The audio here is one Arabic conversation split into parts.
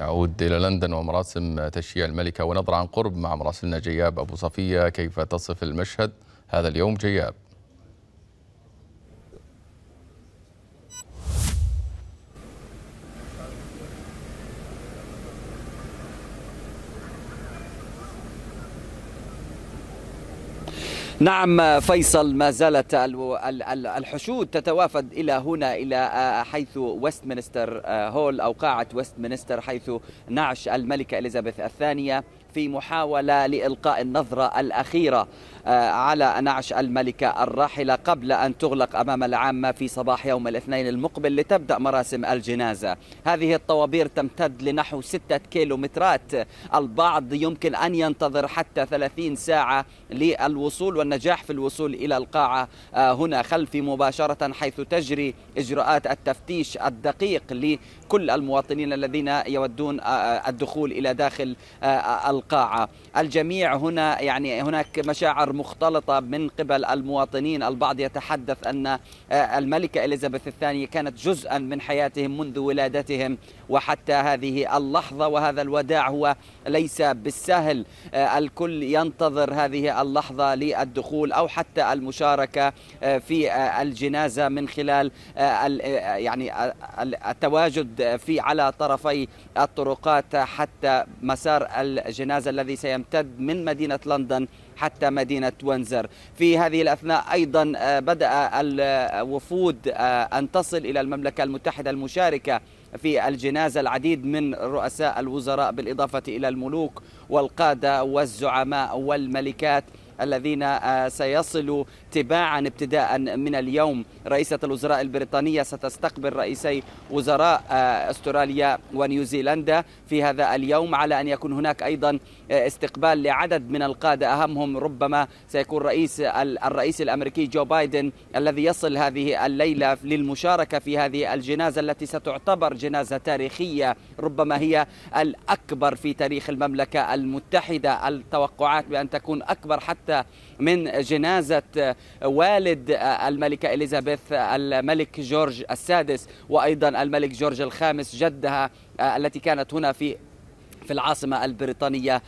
نعود إلى لندن ومراسم تشييع الملكة ونظرة عن قرب مع مراسلنا جياب أبو صفية. كيف تصف المشهد؟ هذا اليوم جياب. نعم فيصل ما زالت الحشود تتوافد إلى هنا إلى حيث ويستمنستر هول أو قاعة ويستمنستر حيث نعش الملكة إليزابيث الثانية. في محاولة لإلقاء النظرة الأخيرة على نعش الملكة الراحلة قبل أن تغلق أمام العامة في صباح يوم الاثنين المقبل لتبدأ مراسم الجنازة. هذه الطوابير تمتد لنحو ستة كيلومترات. البعض يمكن أن ينتظر حتى 30 ساعة للوصول والنجاح في الوصول إلى القاعة هنا خلفي مباشرة حيث تجري إجراءات التفتيش الدقيق لكل المواطنين الذين يودون الدخول إلى داخل القاعة الجميع هنا يعني هناك مشاعر مختلطة من قبل المواطنين. البعض يتحدث أن الملكة إليزابيث الثانية كانت جزءا من حياتهم منذ ولادتهم وحتى هذه اللحظة وهذا الوداع هو ليس بالسهل. الكل ينتظر هذه اللحظة للدخول أو حتى المشاركة في الجنازة من خلال يعني التواجد في على طرفي الطرقات حتى مسار الجنازة. الذي سيمتد من مدينة لندن حتى مدينة وينزر. في هذه الأثناء أيضا بدأ الوفود أن تصل إلى المملكة المتحدة المشاركة في الجنازة العديد من رؤساء الوزراء بالإضافة إلى الملوك والقادة والزعماء والملكات. الذين سيصلوا تباعا ابتداء من اليوم. رئيسة الوزراء البريطانية ستستقبل رئيسي وزراء أستراليا ونيوزيلندا في هذا اليوم على أن يكون هناك أيضا استقبال لعدد من القادة. أهمهم ربما سيكون رئيس الرئيس الأمريكي جو بايدن الذي يصل هذه الليلة للمشاركة في هذه الجنازة التي ستعتبر جنازة تاريخية ربما هي الأكبر في تاريخ المملكة المتحدة. التوقعات بأن تكون أكبر حتى من جنازة والد الملكة إليزابيث الملك جورج السادس وأيضا الملك جورج الخامس جدها التي كانت هنا في في العاصمة البريطانية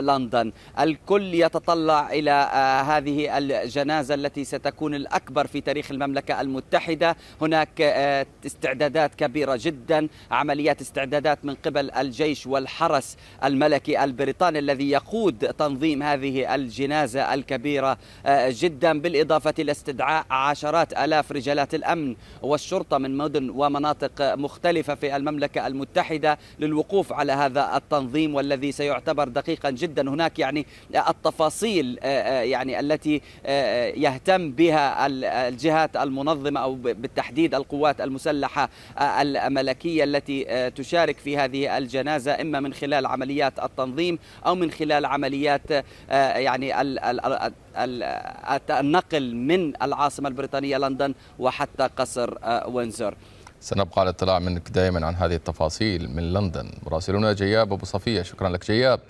لندن. الكل يتطلع إلى هذه الجنازة التي ستكون الأكبر في تاريخ المملكة المتحدة. هناك استعدادات كبيرة جدا عمليات استعدادات من قبل الجيش والحرس الملكي البريطاني الذي يقود تنظيم هذه الجنازة الكبيرة جدا بالإضافة إلى استدعاء عشرات ألاف رجالات الأمن والشرطة من مدن ومناطق مختلفة في المملكة المتحدة للوقوف على هذا التنظيم التنظيم والذي سيعتبر دقيقا جدا. هناك يعني التفاصيل يعني التي يهتم بها الجهات المنظمة أو بالتحديد القوات المسلحة الملكية التي تشارك في هذه الجنازة إما من خلال عمليات التنظيم أو من خلال عمليات يعني النقل من العاصمة البريطانية لندن وحتى قصر وينزور. سنبقى على اطلاع منك دائما عن هذه التفاصيل من لندن. مراسلنا جياب أبو صفية. شكرا لك جياب.